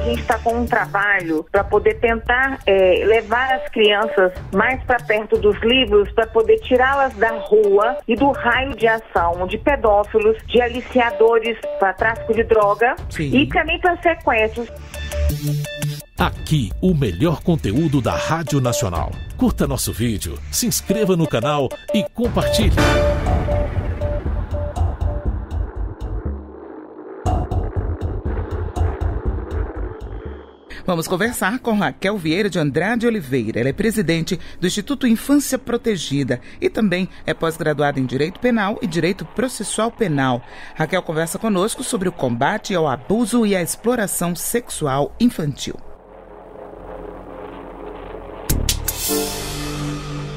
A gente está com um trabalho para poder tentar é, levar as crianças mais para perto dos livros, para poder tirá-las da rua e do raio de ação de pedófilos, de aliciadores para tráfico de droga Sim. e também para sequestros. Aqui, o melhor conteúdo da Rádio Nacional. Curta nosso vídeo, se inscreva no canal e compartilhe. Vamos conversar com Raquel Vieira de Andrade Oliveira. Ela é presidente do Instituto Infância Protegida e também é pós-graduada em Direito Penal e Direito Processual Penal. Raquel conversa conosco sobre o combate ao abuso e à exploração sexual infantil.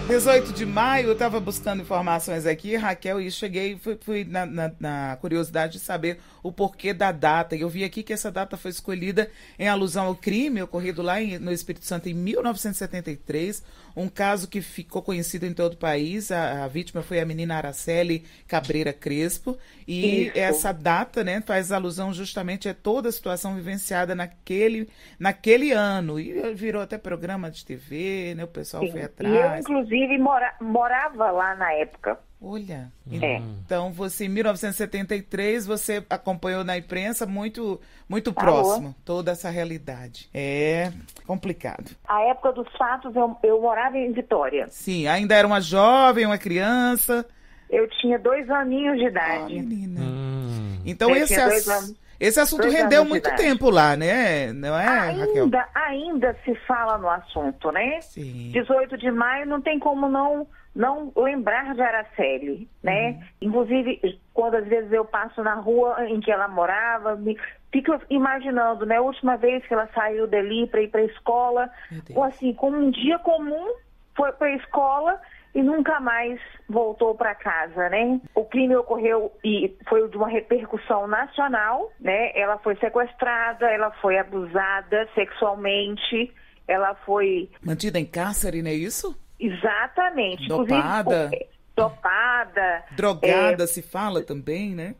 18 de maio, eu estava buscando informações aqui, Raquel, e cheguei, fui, fui na, na, na, curiosidade de saber o porquê da data. E eu vi aqui que essa data foi escolhida em alusão ao crime ocorrido lá em, no Espírito Santo em 1973, um caso que ficou conhecido em todo o país. A, a vítima foi a menina Araceli Cabreira Crespo. E Isso. essa data né, faz alusão justamente a toda a situação vivenciada naquele, naquele ano. E virou até programa de TV, né? O pessoal Sim. foi atrás. E eu, inclusive, mora, morava lá na época. Olha, é. então você em 1973 você acompanhou na imprensa muito muito próximo toda essa realidade. É complicado. A época dos fatos eu, eu morava em Vitória. Sim, ainda era uma jovem, uma criança. Eu tinha dois aninhos de idade. Oh, menina. Hum. Então eu esse ass... esse assunto rendeu muito tempo lá, né? Não é, ainda, Raquel? Ainda se fala no assunto, né? Sim. 18 de maio não tem como não não lembrar de Araceli, né? Uhum. Inclusive, quando às vezes eu passo na rua em que ela morava, me fico imaginando, né? A última vez que ela saiu dali para ir para a escola, ou assim, como um dia comum, foi para a escola e nunca mais voltou para casa, né? O crime ocorreu e foi de uma repercussão nacional, né? Ela foi sequestrada, ela foi abusada sexualmente, ela foi mantida em cárcere, não é isso? Exatamente. Dopada. dopada. Drogada é, se fala também, né?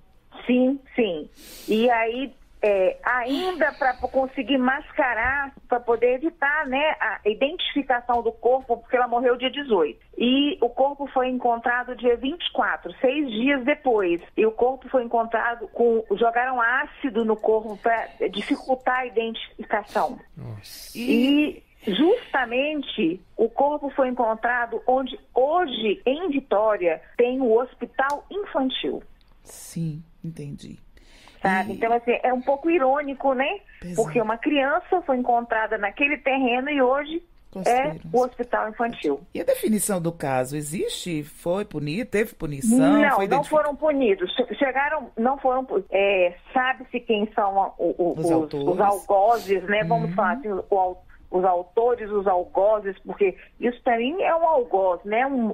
Sim, sim. E aí, é, ainda para conseguir mascarar, para poder evitar né, a identificação do corpo, porque ela morreu dia 18. E o corpo foi encontrado dia 24, seis dias depois. E o corpo foi encontrado com. jogaram ácido no corpo para dificultar a identificação. Nossa. E Justamente o corpo foi encontrado onde hoje, em Vitória, tem o hospital infantil. Sim, entendi. Sabe? Então, assim, é um pouco irônico, né? Pesado. Porque uma criança foi encontrada naquele terreno e hoje é o hospital infantil. E a definição do caso existe? Foi punido? Teve punição? Não, foi não foram punidos. Chegaram, não foram. É, Sabe-se quem são o, o, os, os, os, algozes, né? Vamos uhum. falar assim, o, os autores, os algozes, porque isso também é um algoz, né? Um,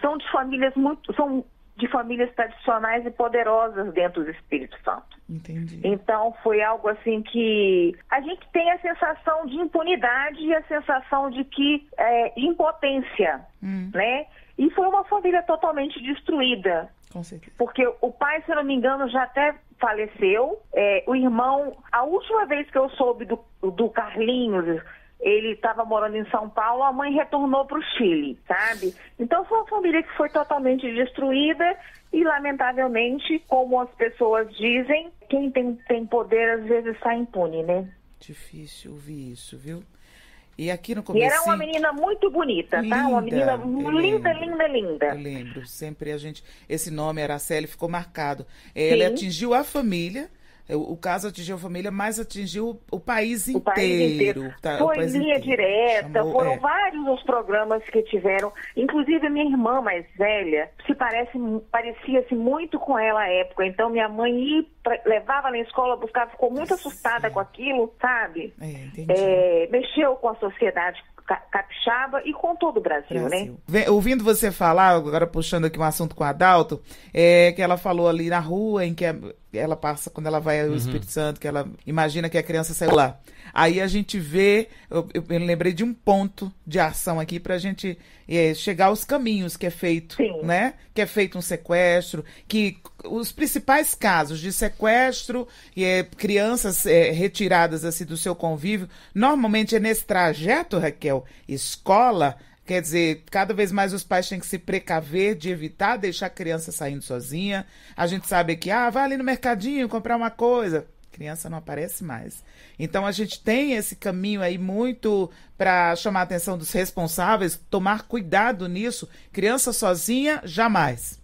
são de famílias muito, são de famílias tradicionais e poderosas dentro do Espírito Santo. Entendi. Então foi algo assim que a gente tem a sensação de impunidade e a sensação de que é, impotência, hum. né? E foi uma família totalmente destruída. Com certeza. Porque o pai, se não me engano, já até faleceu. É, o irmão, a última vez que eu soube do, do Carlinhos, ele estava morando em São Paulo, a mãe retornou para o Chile, sabe? Então foi uma família que foi totalmente destruída e, lamentavelmente, como as pessoas dizem, quem tem, tem poder às vezes está impune, né? Difícil ouvir isso, viu? E aqui no começo. E era uma menina muito bonita, linda, tá? Uma menina linda, linda, linda. Eu lembro. Sempre a gente. Esse nome, Araceli, ficou marcado. Ela Sim. atingiu a família é, o, caso atingiu a família, mas atingiu o país inteiro. O país inteiro. Tá, Foi linha inteiro. direta, Chamou, foram é. vários os programas que tiveram. Inclusive, a minha irmã mais velha se parece, parecia-se muito com ela à época. Então, minha mãe ia, levava na escola, buscava, ficou muito assustada com aquilo, sabe? É, é, mexeu com a sociedade capixaba e com todo o Brasil, Brasil. né? Ouvindo você falar, agora puxando aqui um assunto com a Adalto, é que ela falou ali na rua em que ela passa quando ela vai ao uhum. Espírito Santo, que ela imagina que a criança saiu lá. Aí a gente vê, eu, eu, eu lembrei de um ponto de ação aqui para a gente é, chegar aos caminhos que é feito, Sim. né? Que é feito um sequestro, que os principais casos de sequestro e é, crianças é, retiradas assim do seu convívio, normalmente é nesse trajeto, Raquel, escola Quer dizer, cada vez mais os pais têm que se precaver de evitar deixar a criança saindo sozinha. A gente sabe que, ah, vai ali no mercadinho comprar uma coisa. A criança não aparece mais. Então a gente tem esse caminho aí muito para chamar a atenção dos responsáveis, tomar cuidado nisso. Criança sozinha, jamais.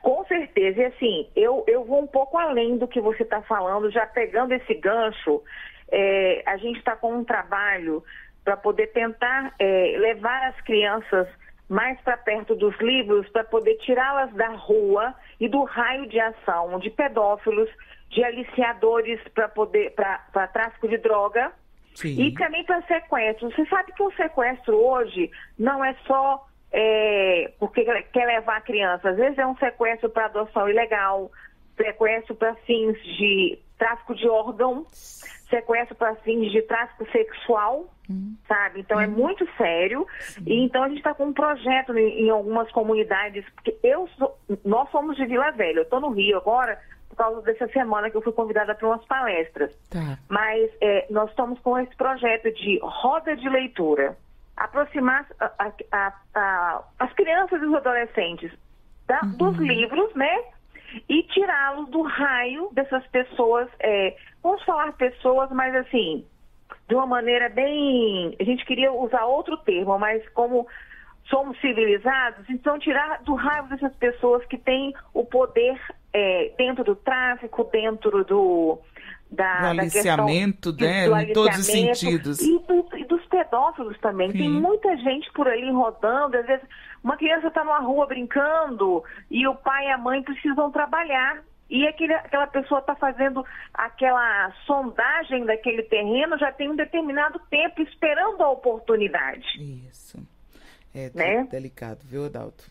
Com certeza. E assim, eu, eu vou um pouco além do que você está falando, já pegando esse gancho. É, a gente está com um trabalho para poder tentar é, levar as crianças mais para perto dos livros, para poder tirá-las da rua e do raio de ação de pedófilos, de aliciadores para poder para tráfico de droga Sim. e também para sequestro. Você sabe que o sequestro hoje não é só é, porque quer levar a criança, às vezes é um sequestro para adoção ilegal, sequestro para fins de tráfico de órgão, sequestro para fins de tráfico sexual, uhum. sabe? Então é uhum. é muito sério. E então a gente está com um projeto em, em, algumas comunidades, porque eu sou, nós somos de Vila Velha, eu estou no Rio agora por causa dessa semana que eu fui convidada para umas palestras. Tá. Mas é, nós estamos com esse projeto de roda de leitura, aproximar a, a, a, as crianças e os adolescentes da, uhum. dos livros, né? E tirá-los do raio dessas pessoas, é, vamos falar pessoas, mas assim, de uma maneira bem. A gente queria usar outro termo, mas como somos civilizados, então tirar do raio dessas pessoas que têm o poder é, dentro do tráfico, dentro do. Da, do aliciamento, da questão, né? Do em todos os sentidos. E, do, e dos pedófilos também. Sim. Tem muita gente por ali rodando, às vezes uma criança está numa rua brincando e o pai e a mãe precisam trabalhar. E aquele, aquela pessoa está fazendo aquela sondagem daquele terreno já tem um determinado tempo esperando a oportunidade. Isso. É né? delicado, viu, Adalto?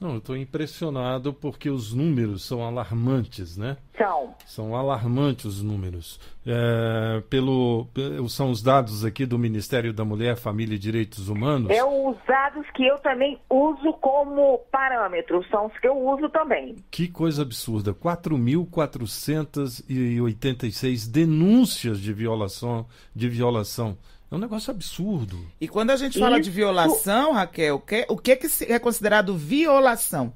Não, eu estou impressionado porque os números são alarmantes, né? São. São alarmantes os números. É, pelo, são os dados aqui do Ministério da Mulher, Família e Direitos Humanos. É os dados que eu também uso como parâmetro, são os que eu uso também. Que coisa absurda. 4.486 denúncias de violação, de violação é um negócio absurdo. E quando a gente fala Isso. de violação, Raquel, o que, o que é considerado violação?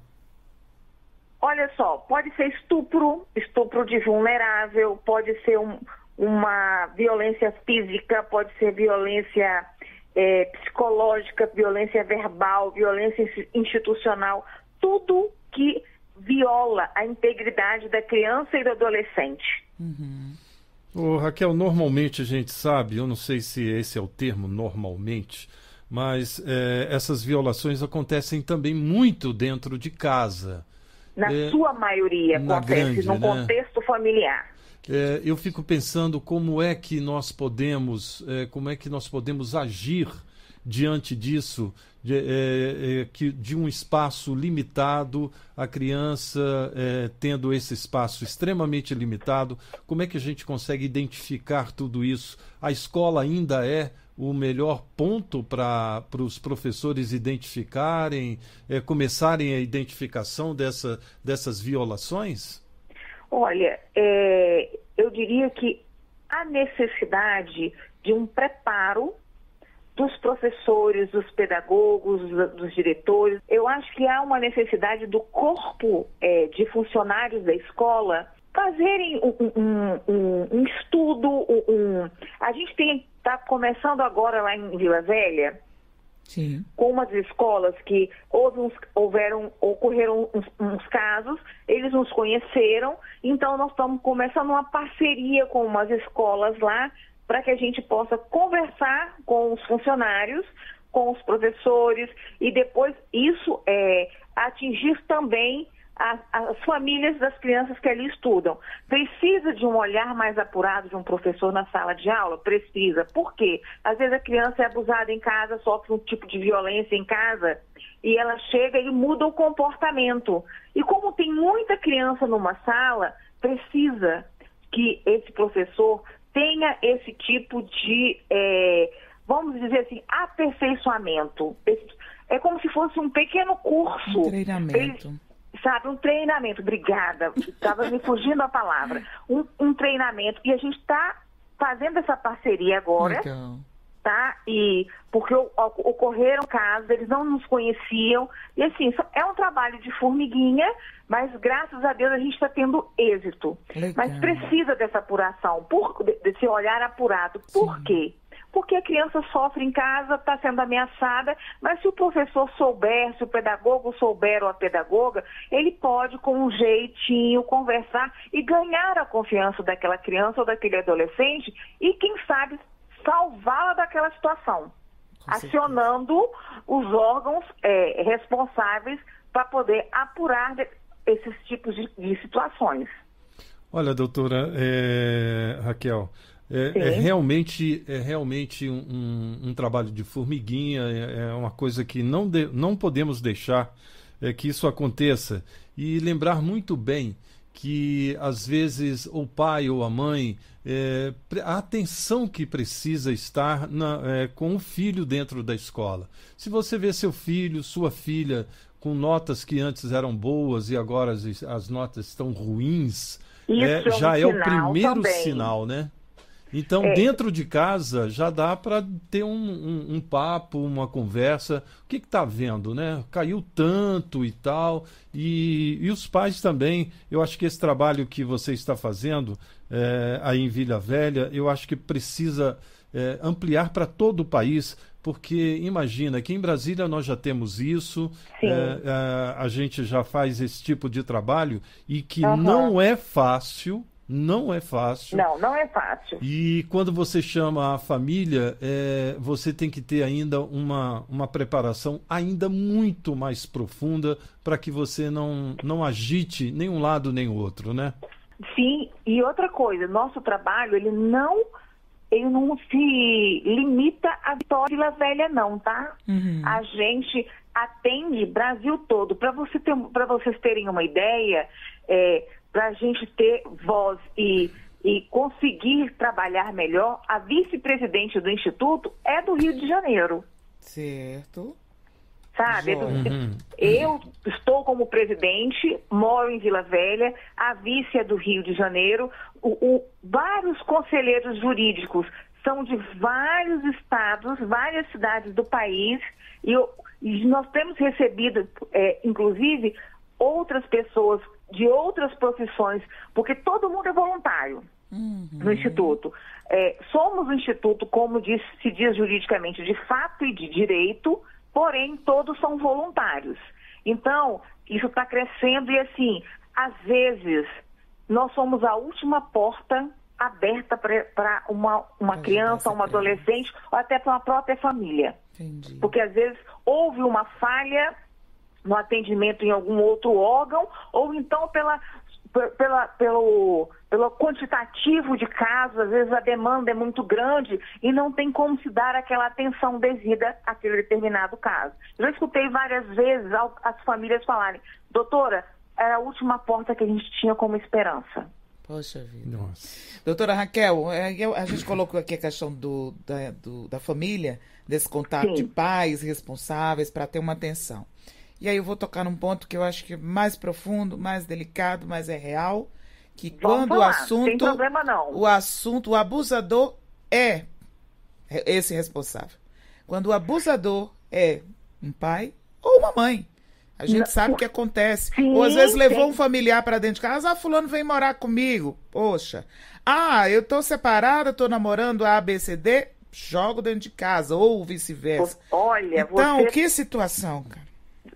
Olha só, pode ser estupro, estupro de vulnerável, pode ser um, uma violência física, pode ser violência é, psicológica, violência verbal, violência institucional, tudo que viola a integridade da criança e do adolescente. Uhum. Ô, Raquel, normalmente a gente sabe, eu não sei se esse é o termo normalmente, mas é, essas violações acontecem também muito dentro de casa. Na é, sua maioria acontece grande, no né? contexto familiar. É, eu fico pensando como é que nós podemos, é, como é que nós podemos agir diante disso, de, é, é, que, de um espaço limitado, a criança é, tendo esse espaço extremamente limitado, como é que a gente consegue identificar tudo isso? A escola ainda é o melhor ponto para os professores identificarem, é, começarem a identificação dessa, dessas violações? Olha, é, eu diria que a necessidade de um preparo dos professores, dos pedagogos, dos diretores. Eu acho que há uma necessidade do corpo é, de funcionários da escola fazerem um, um, um, um estudo. a gente está começando agora lá em Vila Velha. Sim. com umas escolas que houve uns, houveram, ocorreram uns, uns, casos, eles nos conheceram, então nós estamos começando uma parceria com umas escolas lá para que a gente possa conversar com os funcionários, com os professores e depois isso é, atingir também a, as famílias das crianças que ali estudam. Precisa de um olhar mais apurado de um professor na sala de aula? Precisa. Por quê? Às vezes a criança é abusada em casa, sofre um tipo de violência em casa e ela chega e muda o comportamento. E como tem muita criança numa sala, precisa que esse professor tenha esse tipo de, é, vamos dizer assim, aperfeiçoamento. É como se fosse um pequeno curso. Um treinamento. Ele, sabe, um treinamento. Obrigada, estava me fugindo a palavra. Um, um, treinamento. E a gente está fazendo essa parceria agora. Legal tá? E porque ocorreram casos, eles não nos conheciam. E assim, é um trabalho de formiguinha, mas graças a Deus a gente está tendo êxito. Legal. Mas precisa dessa apuração, por, desse olhar apurado. Por Sim. quê? Porque a criança sofre em casa, está sendo ameaçada, mas se o professor souber, se o pedagogo souber ou a pedagoga, ele pode, com um jeitinho, conversar e ganhar a confiança daquela criança ou daquele adolescente e, quem sabe, salvá-la daquela situação, acionando os órgãos é, responsáveis para poder apurar esses tipos de, de, situações. Olha, doutora é, Raquel, é, é, realmente, é realmente um, um, um trabalho de formiguinha, é, é, uma coisa que não, de, não podemos deixar é, que isso aconteça. E lembrar muito bem que às vezes o pai ou a mãe é, a atenção que precisa estar na, é, com o filho dentro da escola. Se você vê seu filho, sua filha com notas que antes eram boas e agora as, as notas estão ruins, é, já é, um é o primeiro também. sinal, né? Então, é. dentro de casa, já dá para ter um, um, um, papo, uma conversa. O que está vendo, né? Caiu tanto e tal. E, e os pais também. Eu acho que esse trabalho que você está fazendo é, aí em Vila Velha, eu acho que precisa é, ampliar para todo o país, porque imagina que em Brasília nós já temos isso, é, a gente já faz esse tipo de trabalho e que uhum. não é fácil não é fácil. Não, não é fácil. E quando você chama a família, é, você tem que ter ainda uma, uma preparação ainda muito mais profunda para que você não, não agite nem um lado nem o outro, né? Sim, e outra coisa, nosso trabalho, ele não ele não se limita à Vitória Vila Velha, não, tá? Uhum. A gente atende Brasil todo. Para você ter, vocês terem uma ideia, é, para a gente ter voz e, e conseguir trabalhar melhor, a vice-presidente do Instituto é do Rio de Janeiro. Certo. Sabe? Uhum. Eu estou como presidente, moro em Vila Velha, a vice é do Rio de Janeiro. O, o, vários conselheiros jurídicos são de vários estados, várias cidades do país, e, eu, e nós temos recebido, é, inclusive, outras pessoas de outras profissões, porque todo mundo é voluntário uhum. no Instituto. É, somos um Instituto, como diz, se diz juridicamente, de fato e de direito, porém todos são voluntários. Então, isso está crescendo e assim, às vezes, nós somos a última porta aberta para uma, uma criança, uma adolescente, ou até para uma própria família. Entendi. Porque às vezes houve uma falha no atendimento em algum outro órgão, ou então pela, pela, pelo, pelo quantitativo de casos, às vezes a demanda é muito grande e não tem como se dar aquela atenção devida àquele determinado caso. Eu escutei várias vezes as famílias falarem, doutora, era a última porta que a gente tinha como esperança. Poxa vida. Nossa. Doutora Raquel, é, a gente colocou aqui a questão do, da, do, da família, desse contato Sim. de pais responsáveis para ter uma atenção. E aí eu vou tocar num ponto que eu acho que é mais profundo, mais delicado, mas é real, que Vamos quando falar, o assunto, problema, o assunto, o abusador é esse responsável. Quando o abusador é um pai ou uma mãe, a gente Não. sabe o que acontece. Sim, ou às vezes levou sim. um familiar para dentro de casa, ah, fulano vem morar comigo. Poxa. Ah, eu tô separada, tô namorando a ABCD, jogo dentro de casa, ou vice-versa. Olha, então, você... que situação, cara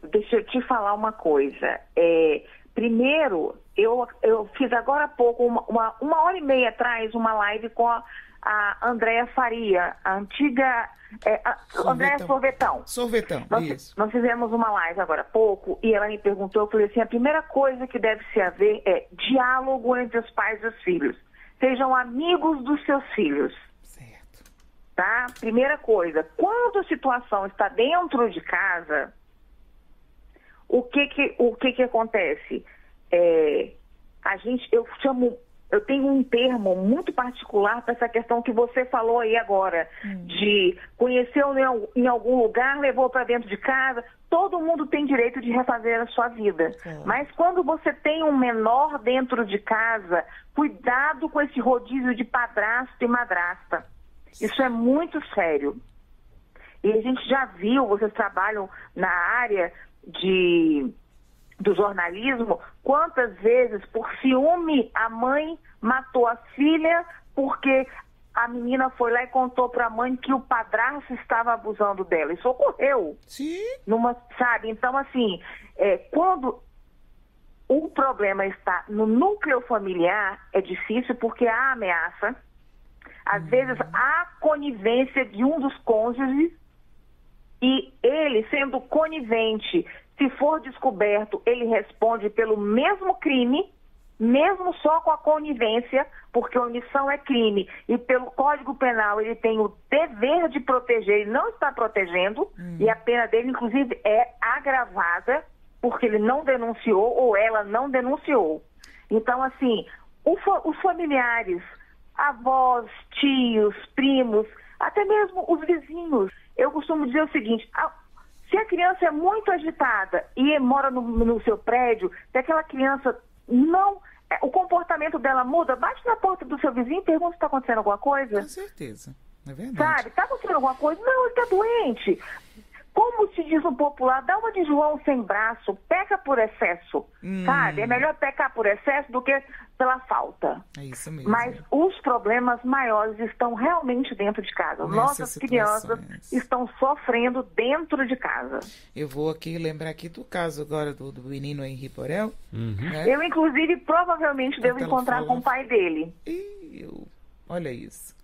deixa eu te falar uma coisa. É, primeiro, eu, eu fiz agora há pouco, uma, uma, uma hora e meia atrás, uma live com a, a Andréa Faria, a antiga. É, a, Sorvetão. Andréa Sorvetão. Sorvetão, nós, isso. Nós fizemos uma live agora há pouco e ela me perguntou, eu falei assim, a primeira coisa que deve se haver é diálogo entre os pais e os filhos. Sejam amigos dos seus filhos. Certo. Tá? Primeira coisa, quando a situação está dentro de casa, o que que, o que, que acontece? É, a gente, eu chamo eu tenho um termo muito particular para essa questão que você falou aí agora, hum. de conheceu em algum lugar, levou para dentro de casa. Todo mundo tem direito de refazer a sua vida. Mas quando você tem um menor dentro de casa, cuidado com esse rodízio de padrasto e madrasta. Isso é muito sério. E a gente já viu, vocês trabalham na área de do jornalismo, quantas vezes, por ciúme, a mãe matou a filha porque a menina foi lá e contou para a mãe que o padrasto estava abusando dela. Isso ocorreu. Sim. Numa, sabe? Então, assim, é, quando o problema está no núcleo familiar, é difícil porque há ameaça. Às uhum. vezes há conivência de um dos cônjuges e ele, sendo conivente, se for descoberto, ele responde pelo mesmo crime, mesmo só com a conivência, porque omissão é crime. E pelo Código Penal ele tem o dever de proteger, ele não está protegendo, hum. e a pena dele, inclusive, é agravada, porque ele não denunciou ou ela não denunciou. Então, assim, os familiares, avós, tios, primos, até mesmo os vizinhos. Eu costumo dizer o seguinte: se a criança é muito agitada e mora no, no seu prédio, se aquela criança não. É, o comportamento dela muda, bate na porta do seu vizinho e pergunta se está acontecendo alguma coisa. Com certeza. É verdade. Sabe? Está acontecendo alguma coisa? Não, ele está doente. Como se diz no popular, dá uma de João sem braço, peca por excesso, hum. sabe? É melhor pecar por excesso do que pela falta. É isso mesmo. Mas os problemas maiores estão realmente dentro de casa. Nessas Nossas crianças estão sofrendo dentro de casa. Eu vou aqui lembrar aqui do caso agora do, do menino Henri Porel. Uhum. Né? Eu, inclusive, provavelmente devo encontrar com o pai dele. Ih, eu... olha isso.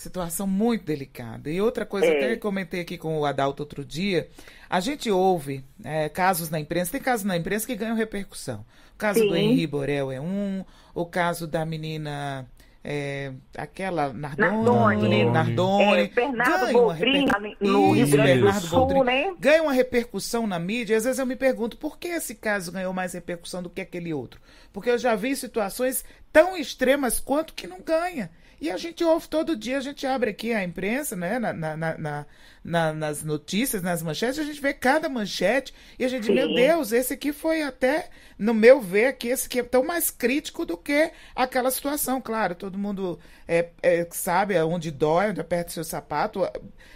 Situação muito delicada. E outra coisa, é. até comentei aqui com o Adalto outro dia, a gente ouve é, casos na imprensa, tem casos na imprensa que ganham repercussão. O caso Sim. do Henri Borel é um, o caso da menina é, aquela Nardone, Nardone, Nardone é, Bernardo Boldrin, no Rio Sul, né? Ganha uma repercussão na mídia, às vezes eu me pergunto por que esse caso ganhou mais repercussão do que aquele outro. Porque eu já vi situações tão extremas quanto que não ganha. E a gente ouve todo dia, a gente abre aqui a imprensa, né? Na, na, na, na nas notícias, nas manchetes, a gente vê cada manchete e a gente diz, meu Deus, esse aqui foi até, no meu ver, aqui, esse aqui é tão mais crítico do que aquela situação. Claro, todo mundo é, é, sabe aonde dói, onde aperta seu sapato,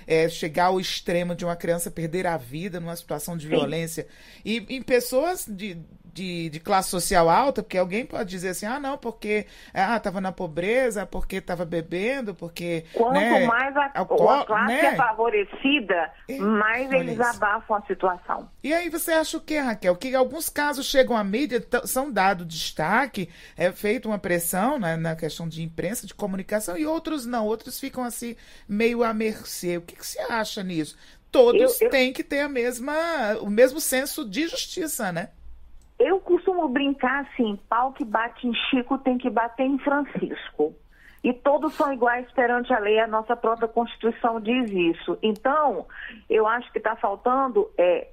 é, chegar ao extremo de uma criança perder a vida numa situação de Sim. violência. E em pessoas de de, de, classe social alta, porque alguém pode dizer assim, ah, não, porque ah, estava na pobreza, porque estava bebendo, porque. Quanto né, mais a, a classe né? é favorecida, mais eles isso. abafam a situação. E aí você acha o que, Raquel? Que alguns casos chegam à mídia, são dados destaque, é feita uma pressão né, na questão de imprensa, de comunicação, e outros não, outros ficam assim, meio à mercê. O que, que você acha nisso? Todos eu, eu... têm que ter a mesma, o mesmo senso de justiça, né? Eu costumo brincar assim: pau que bate em Chico tem que bater em Francisco. E todos são iguais perante a lei, a nossa própria Constituição diz isso. Então, eu acho que está faltando é,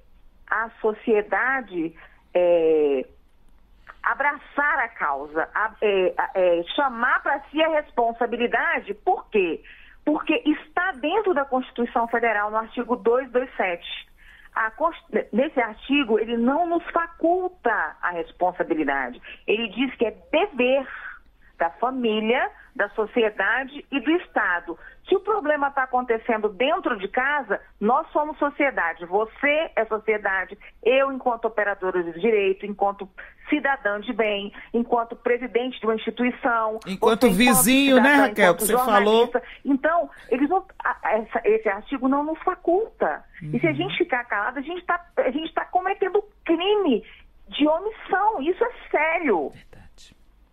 a sociedade é, abraçar a causa, a, é, é chamar para si a responsabilidade. Por quê? Porque está dentro da Constituição Federal, no artigo 227 a, nesse artigo, ele não nos faculta a responsabilidade. Ele diz que é dever da família, da sociedade e do Estado. Se o problema está acontecendo dentro de casa, nós somos sociedade. Você é sociedade. Eu, enquanto operadora de direito, enquanto cidadã de bem, enquanto presidente de uma instituição. Enquanto vizinho, cidadã, né, Raquel, que você falou. Então, eles não, essa, esse artigo não nos faculta. Uhum. E se a uhum. gente ficar calado, a gente está tá cometendo crime de omissão. Isso é sério.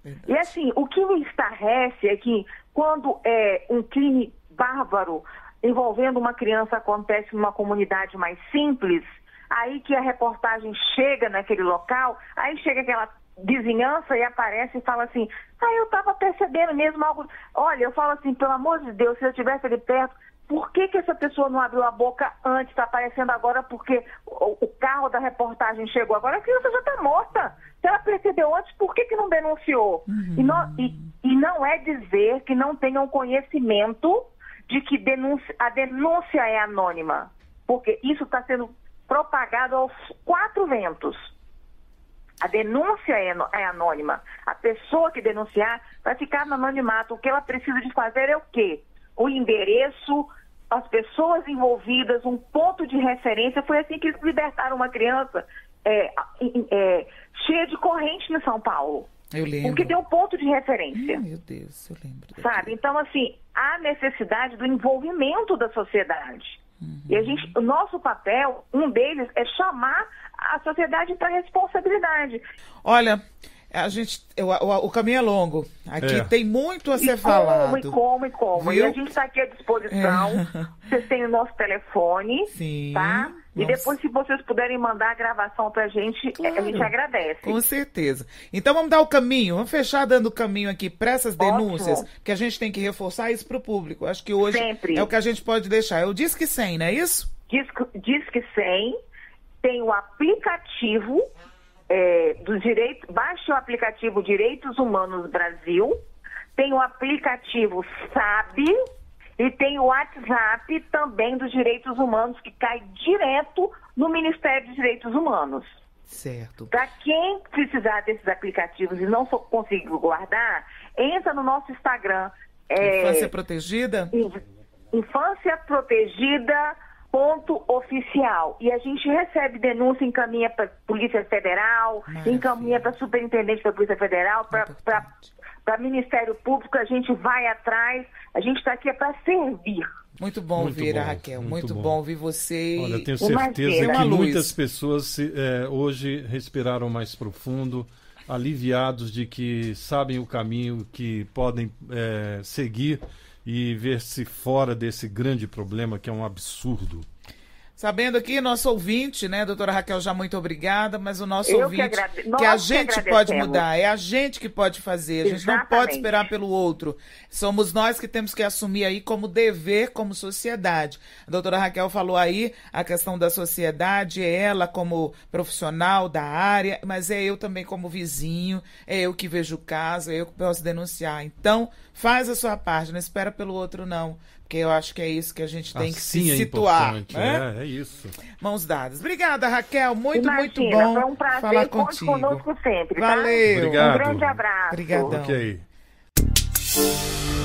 Verdade. E assim, o que me estarrece é que quando é um crime bárbaro envolvendo uma criança acontece numa comunidade mais simples, aí que a reportagem chega naquele local, aí chega aquela vizinhança e aparece e fala assim, ah, eu estava percebendo mesmo algo. Olha, eu falo assim, pelo amor de Deus, se eu estivesse ali perto, por que, que essa pessoa não abriu a boca antes, está aparecendo agora porque o, o, carro da reportagem chegou agora, a criança já está morta. Se ela percebeu antes, por que, que não denunciou? Uhum. E, não, e, e não é dizer que não tenham conhecimento de que a denúncia é anônima, porque isso está sendo propagado aos quatro ventos. A denúncia é, é, anônima. A pessoa que denunciar vai ficar no anonimato. O que ela precisa de fazer é o quê? O endereço, as pessoas envolvidas, um ponto de referência. Foi assim que libertaram uma criança é, é, cheia de corrente em São Paulo. Eu lembro. Porque deu um ponto de referência. Hum, meu Deus, eu lembro. Sabe? Então, assim, há necessidade do envolvimento da sociedade. Uhum. E a gente, o nosso papel, um deles, é chamar a sociedade para responsabilidade. Olha, a gente, o, o, o, caminho é longo. Aqui é. tem muito a ser e falado. Como, e como, e como. Viu? E a gente está aqui à disposição. É. Vocês têm o nosso telefone, Sim. tá? E depois, se vocês puderem mandar a gravação pra gente, claro. a gente agradece. Com certeza. Então vamos dar o caminho, vamos fechar dando o caminho aqui para essas denúncias, Ótimo. porque a gente tem que reforçar isso para o público. Acho que hoje Sempre. é o que a gente pode deixar. É o Disque 100, não é isso? Disque, Disque 100 tem o aplicativo é, do direito, baixe o aplicativo Direitos Humanos Brasil, tem o aplicativo SAB e tem o WhatsApp também dos Direitos Humanos que cai direto no Ministério dos Direitos Humanos. Certo. Para quem precisar desses aplicativos e não conseguir guardar, entra no nosso Instagram. É, Infância Protegida? Infância Protegida ponto oficial. E a gente recebe denúncia, encaminha para Polícia Federal, Maravilha. encaminha para Superintendente da Polícia Federal, para Ministério Público, a gente vai atrás, a gente está aqui é para servir. Muito bom muito ouvir, bom, Raquel. Muito, muito bom. bom ouvir você. Olha, tenho certeza que muitas pessoas é, hoje respiraram mais profundo, aliviados de que sabem o caminho que podem é, seguir e ver-se fora desse grande problema que é um absurdo. Sabendo aqui, nosso ouvinte, né, doutora Raquel, já muito obrigada, mas o nosso Eu ouvinte, que, que a gente que pode mudar, é a gente que pode fazer, a gente Exatamente. não pode esperar pelo outro. Somos nós que temos que assumir aí como dever, como sociedade. A doutora Raquel falou aí a questão da sociedade, é ela como profissional da área, mas é eu também como vizinho, é eu que vejo o caso, é eu que posso denunciar. Então, faz a sua parte, não espera pelo outro não. Porque eu acho que é isso que a gente tem assim que se é situar. Né? É, é isso. Mãos dadas. Obrigada, Raquel. Muito, Imagina, muito bom foi um prazer. falar contigo. conosco sempre. Tá? Valeu. Obrigado. Um grande abraço. Obrigadão. Okay.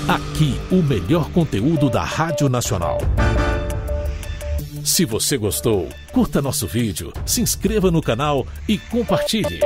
Aqui, o melhor conteúdo da Rádio Nacional. Se você gostou, curta nosso vídeo, se inscreva no canal e compartilhe.